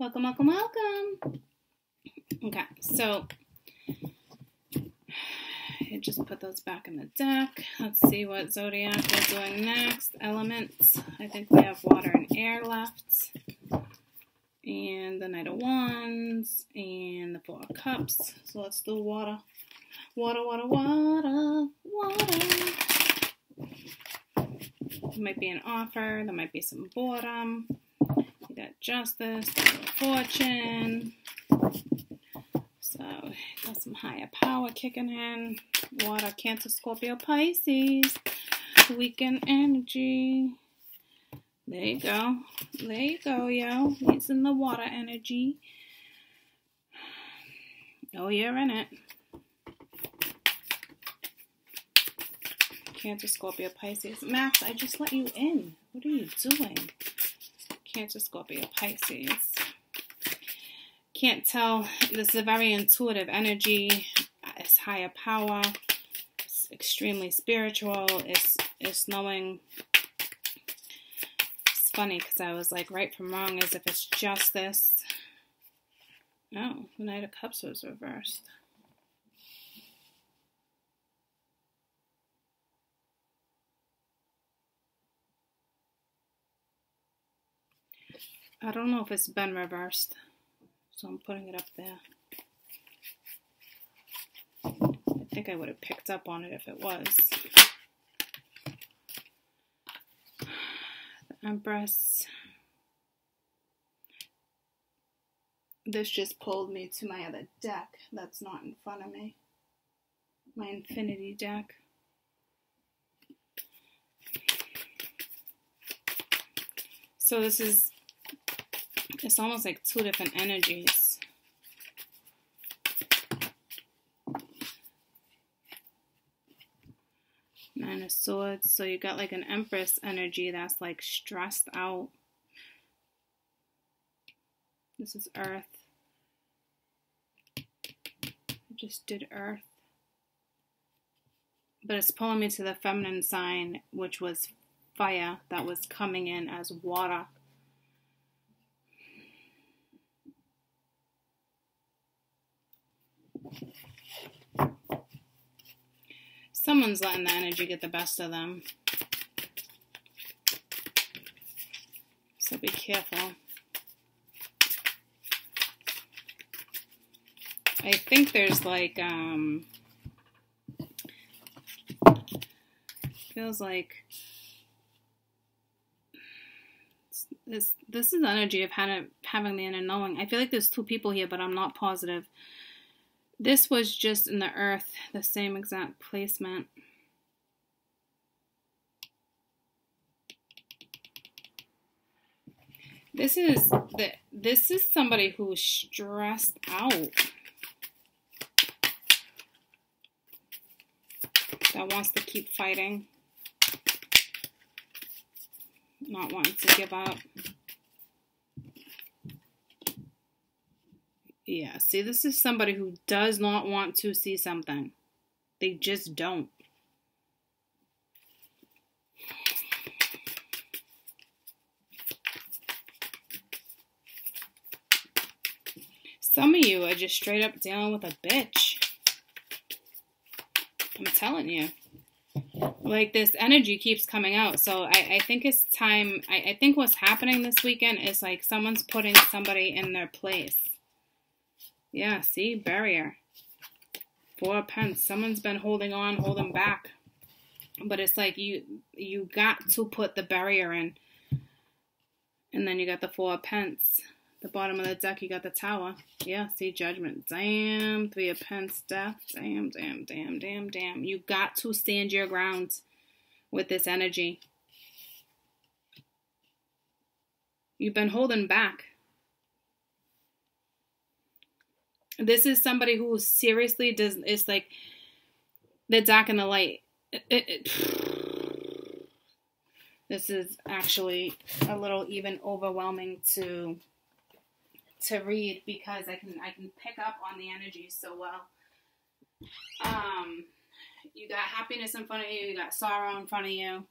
Welcome, welcome, welcome. Okay, so I just put those back in the deck. Let's see what zodiac is doing next. Elements. I think we have water and air left. And the Knight of Wands. And the Four of Cups. So let's do water. Water, water, water, water. There might be an offer. There might be some boredom. Justice, fortune. So got some higher power kicking in. Water, Cancer, Scorpio, Pisces. Weekend energy. There you go. There you go, yo. It's in the water energy. Oh, you're in it. Cancer, Scorpio, Pisces. Max, I just let you in. What are you doing? Cancer, Scorpio, Pisces. Can't tell. This is a very intuitive energy. It's higher power. It's extremely spiritual. It's it's knowing. It's funny because I was like right from wrong as if it's justice. No, the oh, Knight of Cups was reversed. I don't know if it's been reversed, so I'm putting it up there. I think I would have picked up on it if it was. The Empress. This just pulled me to my other deck that's not in front of me. My infinity deck. So this is it's almost like two different energies. Nine of Swords. So you got like an Empress energy that's like stressed out. This is Earth. I just did Earth. But it's pulling me to the feminine sign, which was fire that was coming in as water. Someone's letting the energy get the best of them. So be careful. I think there's like, um, feels like this this is energy of having the inner knowing. I feel like there's two people here, but I'm not positive. This was just in the earth, the same exact placement. This is the this is somebody who's stressed out. That wants to keep fighting. Not wanting to give up. Yeah, see, this is somebody who does not want to see something. They just don't. Some of you are just straight up dealing with a bitch. I'm telling you. Like this energy keeps coming out. So I, I think it's time. I, I think what's happening this weekend is like someone's putting somebody in their place. Yeah, see? Barrier. Four pents. Someone's been holding on, holding back. But it's like you you got to put the barrier in. And then you got the four pents. The bottom of the deck, you got the tower. Yeah, see, judgment. Damn, three of pents, death. Damn, damn, damn, damn, damn. You got to stand your ground with this energy. You've been holding back. This is somebody who seriously does. It's like the dark and the light. It, it, it, this is actually a little even overwhelming to to read because I can I can pick up on the energy so well. Um, you got happiness in front of you. You got sorrow in front of you.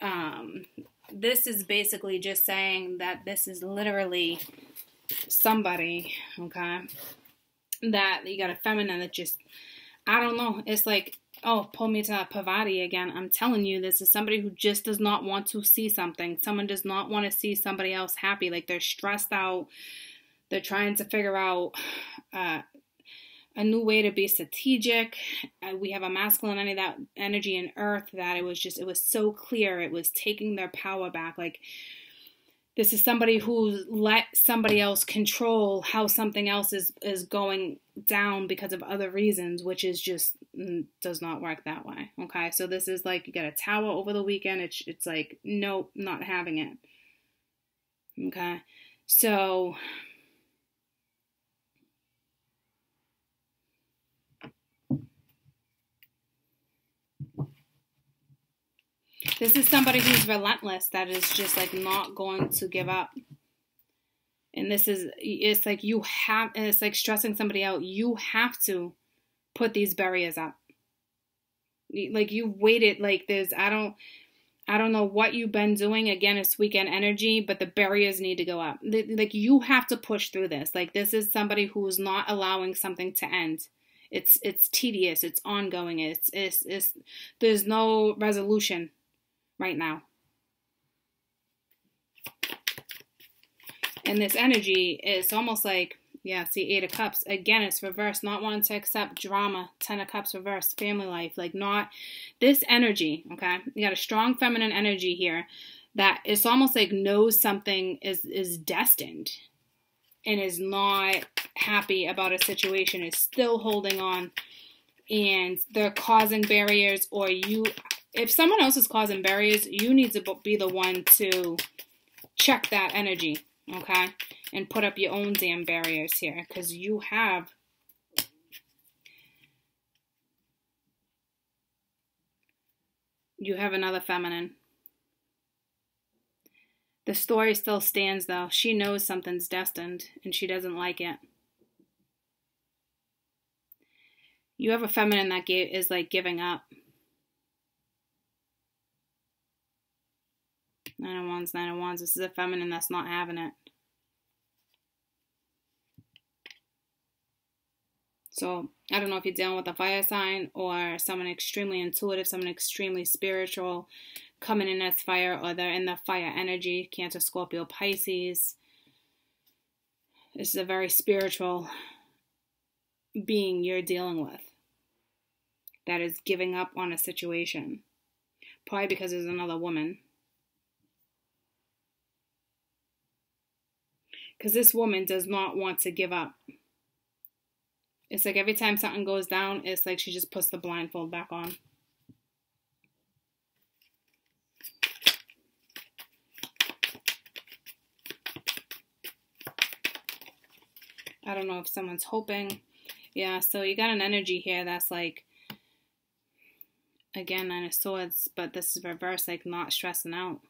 Um, this is basically just saying that this is literally somebody, okay, that you got a feminine that just, I don't know, it's like, oh, pull me to Parvati again. I'm telling you, this is somebody who just does not want to see something. Someone does not want to see somebody else happy. Like they're stressed out. They're trying to figure out uh, a new way to be strategic. Uh, we have a masculine energy that energy in Earth that it was just it was so clear. It was taking their power back. Like this is somebody who let somebody else control how something else is is going down because of other reasons, which is just mm, does not work that way. Okay, so this is like you get a tower over the weekend. It's it's like nope, not having it. Okay, so This is somebody who's relentless that is just like not going to give up. And this is it's like you have it's like stressing somebody out. You have to put these barriers up. Like you waited like there's I don't I don't know what you've been doing. Again, it's weekend energy, but the barriers need to go up. Like you have to push through this. Like this is somebody who's not allowing something to end. It's it's tedious. It's ongoing. It's it's, it's there's no resolution right now. And this energy is almost like, yeah, see, Eight of Cups. Again, it's reversed, not wanting to accept drama. Ten of Cups reversed, family life. Like, not this energy, okay? You got a strong feminine energy here that it's almost like knows something is, is destined and is not happy about a situation, is still holding on and they're causing barriers or you if someone else is causing barriers, you need to be the one to check that energy, okay? And put up your own damn barriers here because you have you have another feminine. The story still stands though. She knows something's destined and she doesn't like it. You have a feminine that is like giving up. Nine oh of Wands, Nine oh of Wands. This is a feminine that's not having it. So I don't know if you're dealing with a fire sign or someone extremely intuitive, someone extremely spiritual coming in as fire, or they're in the fire energy, Cancer, Scorpio, Pisces. This is a very spiritual being you're dealing with that is giving up on a situation. Probably because there's another woman. Because this woman does not want to give up. It's like every time something goes down, it's like she just puts the blindfold back on. I don't know if someone's hoping. Yeah, so you got an energy here that's like, again, Nine of Swords, but this is reverse, like not stressing out.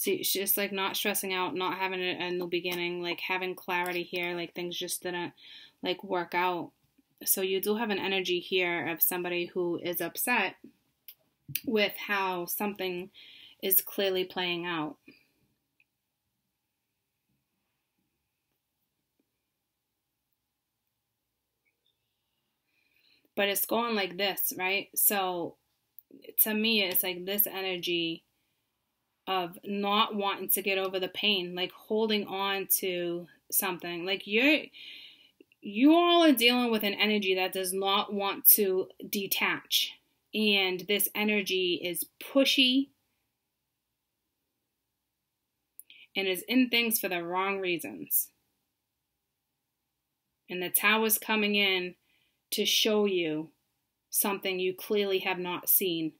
See, she's just like not stressing out, not having it in the beginning, like having clarity here, like things just didn't like work out. So you do have an energy here of somebody who is upset with how something is clearly playing out. But it's going like this, right? So to me, it's like this energy of not wanting to get over the pain, like holding on to something. Like you're you all are dealing with an energy that does not want to detach. And this energy is pushy and is in things for the wrong reasons. And the tower's coming in to show you something you clearly have not seen.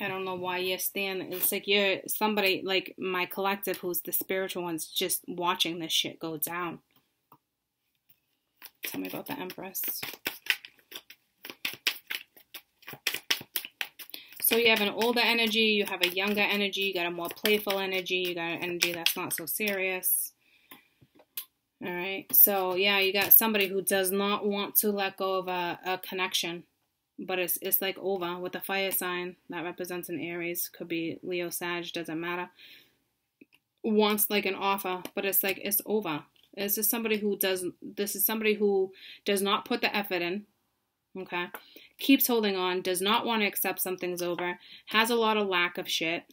I don't know why you stand. It's like you're somebody like my collective who's the spiritual ones just watching this shit go down. Tell me about the Empress. So you have an older energy, you have a younger energy, you got a more playful energy, you got an energy that's not so serious. All right. So yeah, you got somebody who does not want to let go of a, a connection but it's it's like over with a fire sign that represents an Aries, could be Leo, Sag, doesn't matter. Wants like an offer, but it's like it's over. This is somebody who does this is somebody who does not put the effort in. Okay. Keeps holding on, does not want to accept something's over, has a lot of lack of shit.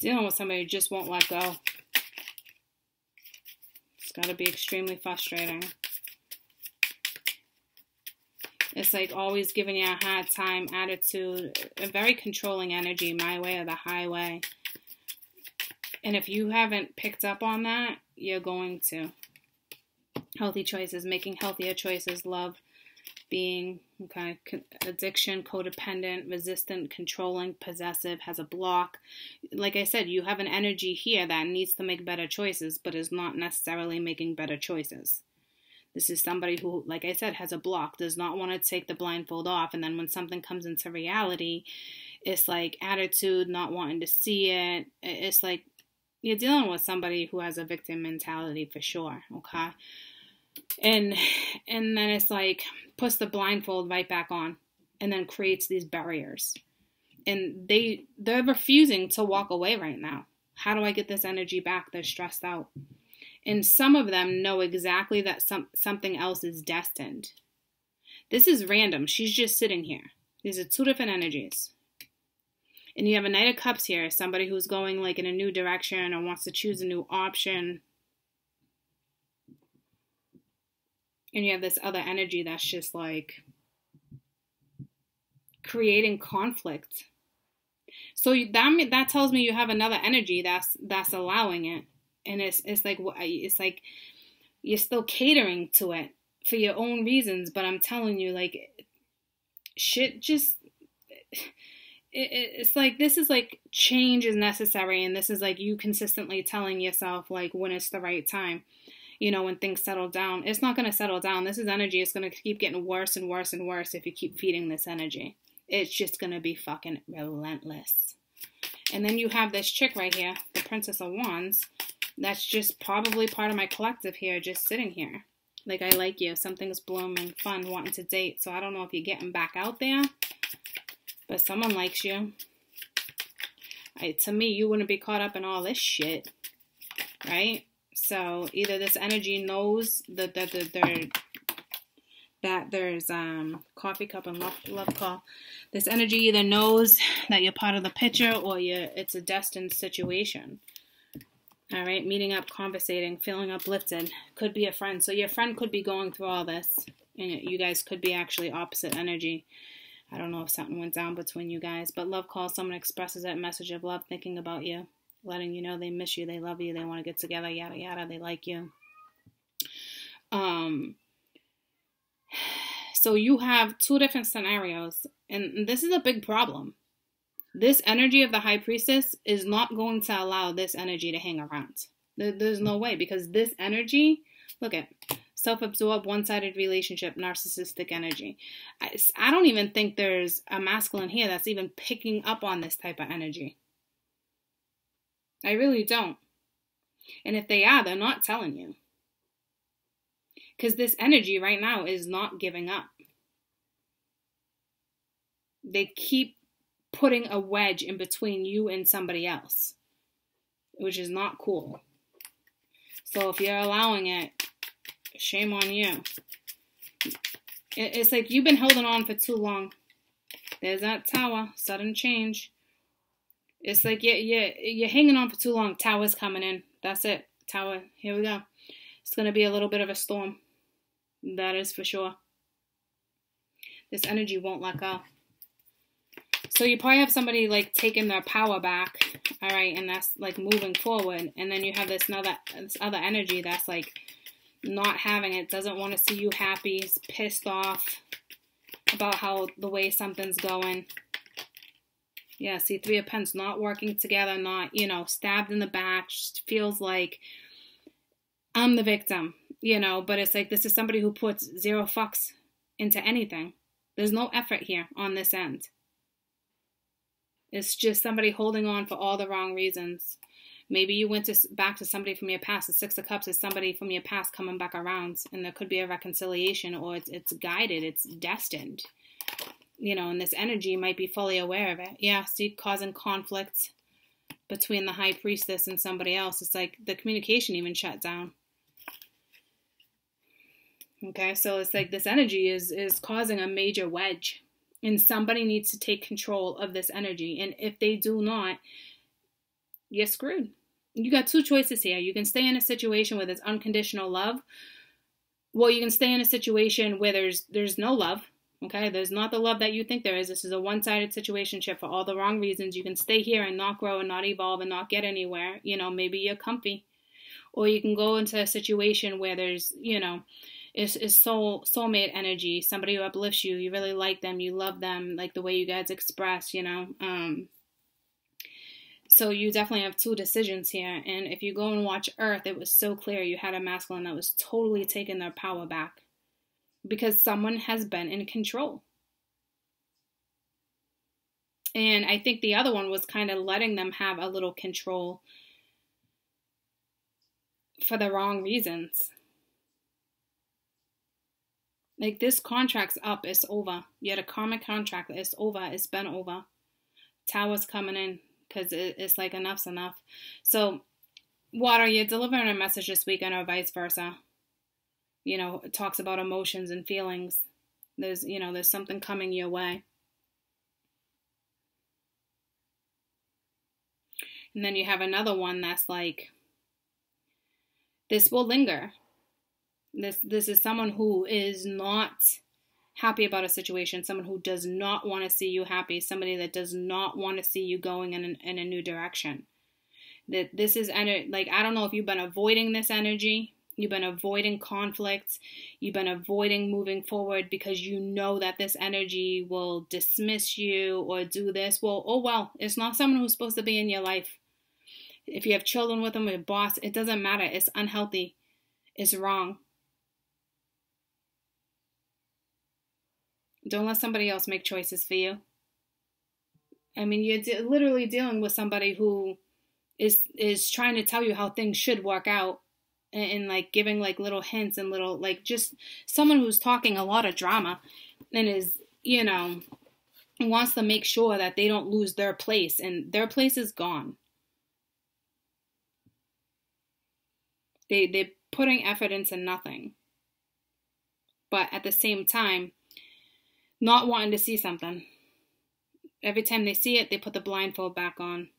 Dealing with somebody who just won't let go. It's got to be extremely frustrating. It's like always giving you a hard time attitude, a very controlling energy, my way or the highway. And if you haven't picked up on that, you're going to. Healthy choices, making healthier choices, love, being okay, addiction, codependent, resistant, controlling, possessive, has a block. Like I said, you have an energy here that needs to make better choices, but is not necessarily making better choices. This is somebody who, like I said, has a block, does not want to take the blindfold off. And then when something comes into reality, it's like attitude, not wanting to see it. It's like you're dealing with somebody who has a victim mentality for sure, okay? And and then it's like puts the blindfold right back on and then creates these barriers. And they they're refusing to walk away right now. How do I get this energy back? They're stressed out. And some of them know exactly that some, something else is destined. This is random. She's just sitting here. These are two different energies. And you have a Knight of Cups here, somebody who's going like in a new direction or wants to choose a new option. And you have this other energy that's just like creating conflict. So that that tells me you have another energy that's that's allowing it. And it's it's like it's like you're still catering to it for your own reasons. But i'm telling you like shit just it, it's like this is like change is necessary. And this is like you consistently telling yourself like when it's the right time you know when things settle down it's not going to settle down this is energy it's going to keep getting worse and worse and worse if you keep feeding this energy it's just going to be fucking relentless and then you have this chick right here the princess of wands that's just probably part of my collective here, just sitting here. Like, I like you. Something's blooming, fun, wanting to date. So I don't know if you're getting back out there, but someone likes you. To me, you wouldn't be caught up in all this shit, right? So either this energy knows that that, that there that there's um coffee cup and love, love call. This energy either knows that you're part of the picture or you it's a destined situation. All right, meeting up, conversating, feeling uplifted. Could be a friend. So your friend could be going through all this, and you guys could be actually opposite energy. I don't know if something went down between you guys, but love call, someone expresses that message of love, thinking about you, letting you know they miss you, they love you, they want to get together, yada yada, they like you. Um, so you have two different scenarios, and this is a big problem this energy of the high priestess is not going to allow this energy to hang around. There's no way because this energy, look at self absorbed, one sided relationship, narcissistic energy. I, I don't even think there's a masculine here that's even picking up on this type of energy. I really don't. And if they are, they're not telling you. Because this energy right now is not giving up. They keep putting a wedge in between you and somebody else, which is not cool. So if you're allowing it, shame on you. It's like you've been holding on for too long. There's that tower, sudden change. It's like you're, you're, you're hanging on for too long. Tower's coming in. That's it. Tower, here we go. It's to be a little bit of a storm. That is for sure. This energy won't let go. So you probably have somebody like taking their power back, all right, and that's like moving forward, and then you have this another this other energy that's like not having it, doesn't want to see you happy, is pissed off about how the way something's going. Yeah, see, Three of Pens not working together, not, you know, stabbed in the back, feels like I'm the victim, you know, but it's like this is somebody who puts zero fucks into anything. There's no effort here on this end. It's just somebody holding on for all the wrong reasons. Maybe you went to, back to somebody from your past. The Six of Cups is somebody from your past coming back around, and there could be a reconciliation, or it's, it's guided, it's destined. You know, and this energy might be fully aware of it. Yeah, see, causing conflicts between the high priestess and somebody else. It's like the communication even shut down. Okay, so it's like this energy is is causing a major wedge, and somebody needs to take control of this energy. And if they do not, you're screwed. You got two choices here. You can stay in a situation where there's unconditional love. Well, you can stay in a situation where there's there's no love. Okay, there's not the love that you think there is. This is a one-sided situation ship for all the wrong reasons. You can stay here and not grow and not evolve and not get anywhere. You know, maybe you're comfy, or you can go into a situation where there's you know is is soul soulmate energy, somebody who uplifts you. You really like them, you love them, like the way you guys express, you know. Um, so you definitely have two decisions here. And if you go and watch Earth, it was so clear you had a masculine that was totally taking their power back because someone has been in control. And I think the other one was kind of letting them have a little control for the wrong reasons. Like this contract's up, it's over. You had a karmic contract, it's over, it's been over. Tower's coming in because it, it's like enough's enough. So, what are you delivering a message this weekend or vice versa? You know, it talks about emotions and feelings. There's, you know, there's something coming your way. And then you have another one that's like, this will linger. This this is someone who is not happy about a situation, someone who does not want to see you happy, somebody that does not want to see you going in, an, in a new direction. That this is energy like I don't know if you've been avoiding this energy, you've been avoiding conflicts, you've been avoiding moving forward because you know that this energy will dismiss you or do this. Well, oh well, it's not someone who's supposed to be in your life. If you have children with them, a boss, it doesn't matter. It's unhealthy. It's wrong. Don't let somebody else make choices for you. I mean, you're de- literally dealing with somebody who is is trying to tell you how things should work out and, and, like giving like little hints and little like just someone who's talking a lot of drama and is, you know, wants to make sure that they don't lose their place and their place is gone. They they're putting effort into nothing. But at the same time, not wanting to see something. Every time they see it, they put the blindfold back on.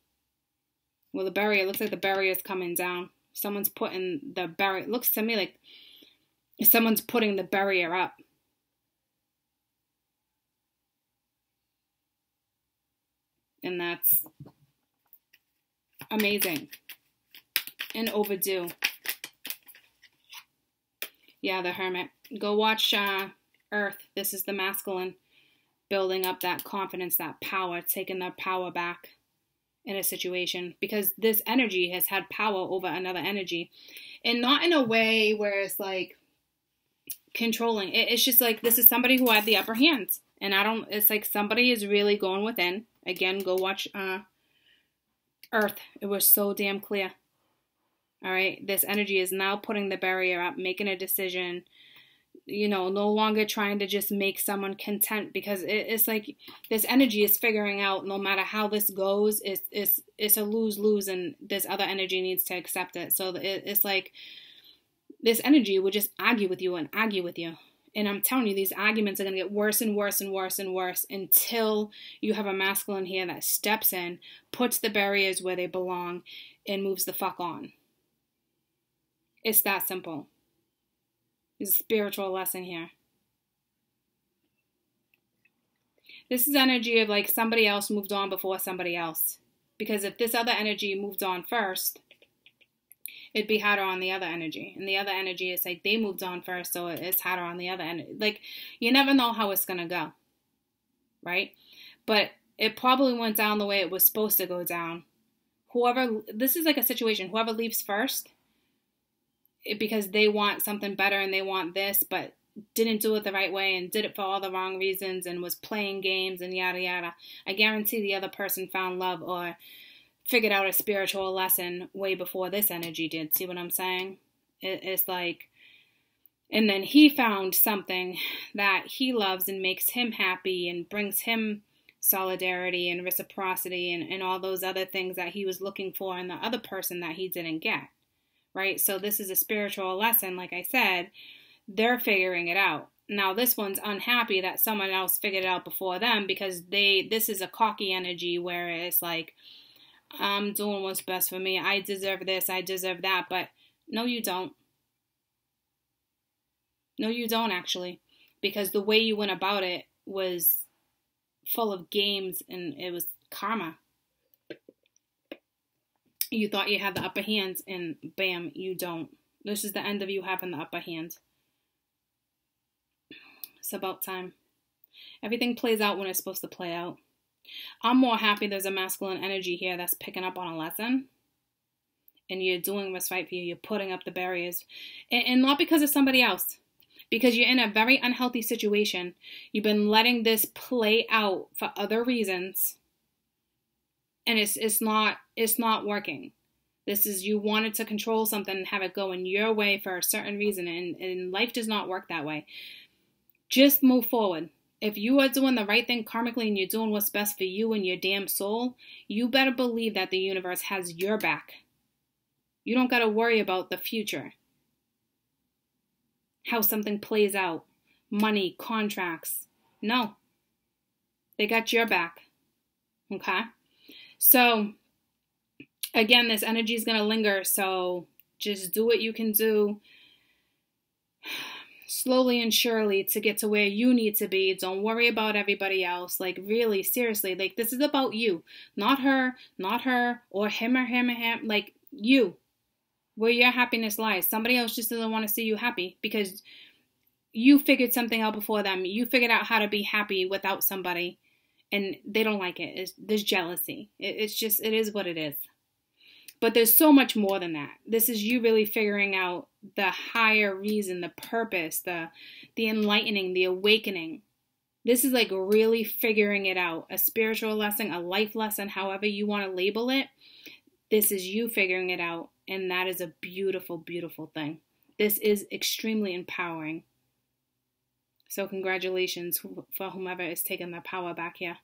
Well, the barrier looks like the barrier is coming down. Someone's putting the barrier. Looks to me like someone's putting the barrier up. And that's amazing and overdue. Yeah, the hermit. Go watch uh, earth. This is the masculine building up that confidence, that power, taking their power back in a situation because this energy has had power over another energy and not in a way where it's like controlling. It's just like this is somebody who had the upper hands And I don't, it's like somebody is really going within. Again, go watch uh, Earth. It was so damn clear. All right. This energy is now putting the barrier up, making a decision, you know, no longer trying to just make someone content because it, it's like this energy is figuring out no matter how this goes, it's it's it's a lose lose, and this other energy needs to accept it. So it, it's like this energy will just argue with you and argue with you. And I'm telling you, these arguments are going to get worse and worse and worse and worse until you have a masculine here that steps in, puts the barriers where they belong, and moves the fuck on. It's that simple. There's a spiritual lesson here. This is energy of like somebody else moved on before somebody else. Because if this other energy moved on first, it'd be harder on the other energy. And the other energy is like they moved on first, so it's harder on the other end. Like you never know how it's gonna go. Right? But it probably went down the way it was supposed to go down. Whoever this is like a situation, whoever leaves first because they want something better and they want this, but didn't do it the right way and did it for all the wrong reasons and was playing games and yada yada, I guarantee the other person found love or figured out a spiritual lesson way before this energy did. See what I'm saying? it's like, and then he found something that he loves and makes him happy and brings him solidarity and reciprocity and, and all those other things that he was looking for in the other person that he didn't get. Right? So, this is a spiritual lesson, like I said they're figuring it out. Now this one's unhappy that someone else figured it out before them because they this is a cocky energy where it's like I'm doing what's best for me. I deserve this, I deserve that, but no you don't. No you don't actually because the way you went about it was full of games and it was karma. You thought you had the upper hand and bam, you don't. This is the end of you having the upper hand. It's about time. Everything plays out when it's supposed to play out. I'm more happy there's a masculine energy here that's picking up on a lesson. And you're doing what's right for you. You're putting up the barriers. And, and not because of somebody else. Because you're in a very unhealthy situation. You've been letting this play out for other reasons. And it's it's not it's not working. This is you wanted to control something and have it go in your way for a certain reason, and, and life does not work that way. Just move forward. If you are doing the right thing karmically and you're doing what's best for you and your damn soul, you better believe that the universe has your back. You don't got to worry about the future, how something plays out, money, contracts. No, they got your back. Okay? So, again, this energy is going to linger. So, just do what you can do slowly and surely to get to where you need to be. Don't worry about everybody else. Like, really, seriously, like, this is about you, not her, not her, or him or him or him. Like, you, where your happiness lies. Somebody else just doesn't want to see you happy because you figured something out before them. You figured out how to be happy without somebody, and they don't like it. It's, there's jealousy. It, it's just, it is what it is. But there's so much more than that. This is you really figuring out the higher reason, the purpose, the the enlightening, the awakening. This is like really figuring it out. A spiritual lesson, a life lesson, however you want to label it. This is you figuring it out, and that is a beautiful, beautiful thing. This is extremely empowering. So, congratulations for whomever is taking their power back here.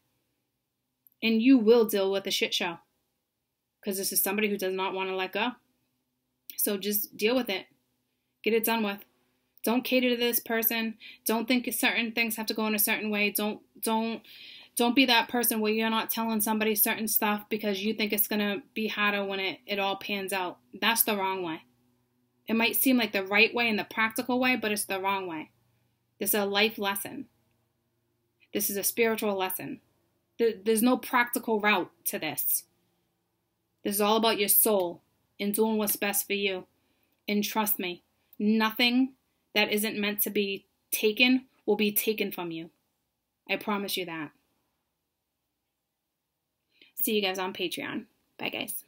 And you will deal with the shit show because this is somebody who does not want to let go. So just deal with it. Get it done with. Don't cater to this person. Don't think certain things have to go in a certain way. Don't don't don't be that person where you're not telling somebody certain stuff because you think it's gonna be harder when it, it all pans out. That's the wrong way. It might seem like the right way and the practical way, but it's the wrong way. This is a life lesson. This is a spiritual lesson. There's no practical route to this. This is all about your soul and doing what's best for you. And trust me, nothing that isn't meant to be taken will be taken from you. I promise you that. See you guys on Patreon. Bye, guys.